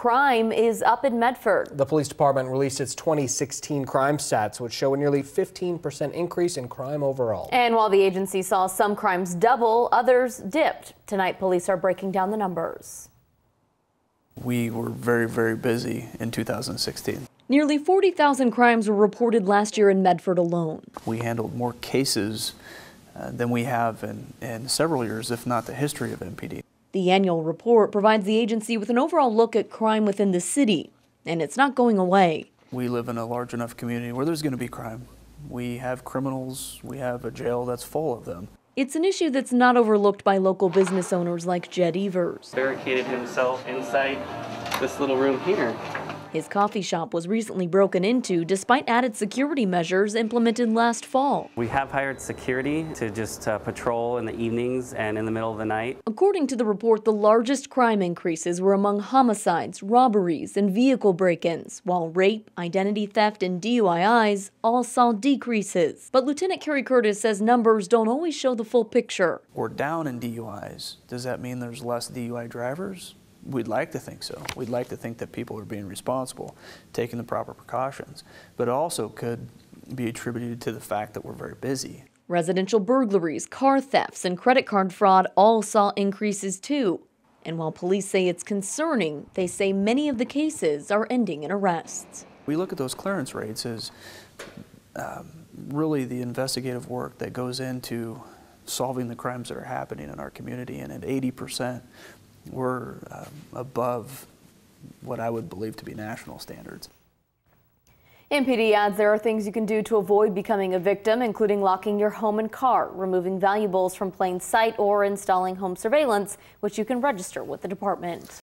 crime is up in Medford. The police department released its 2016 crime stats, which show a nearly 15% increase in crime overall. And while the agency saw some crimes double, others dipped. Tonight, police are breaking down the numbers. We were very, very busy in 2016. Nearly 40,000 crimes were reported last year in Medford alone. We handled more cases uh, than we have in, in several years, if not the history of MPD. The annual report provides the agency with an overall look at crime within the city, and it's not going away. We live in a large enough community where there's going to be crime. We have criminals, we have a jail that's full of them. It's an issue that's not overlooked by local business owners like Jed Evers. Barricaded himself inside this little room here. His coffee shop was recently broken into despite added security measures implemented last fall. We have hired security to just uh, patrol in the evenings and in the middle of the night. According to the report, the largest crime increases were among homicides, robberies, and vehicle break-ins, while rape, identity theft, and DUIs all saw decreases. But Lieutenant Kerry Curtis says numbers don't always show the full picture. We're down in DUIs. Does that mean there's less DUI drivers? We'd like to think so. We'd like to think that people are being responsible, taking the proper precautions, but it also could be attributed to the fact that we're very busy. Residential burglaries, car thefts, and credit card fraud all saw increases too. And while police say it's concerning, they say many of the cases are ending in arrests. We look at those clearance rates as um, really the investigative work that goes into solving the crimes that are happening in our community, and at 80 percent, we're um, above what I would believe to be national standards. MPD adds there are things you can do to avoid becoming a victim, including locking your home and car, removing valuables from plain sight, or installing home surveillance, which you can register with the department.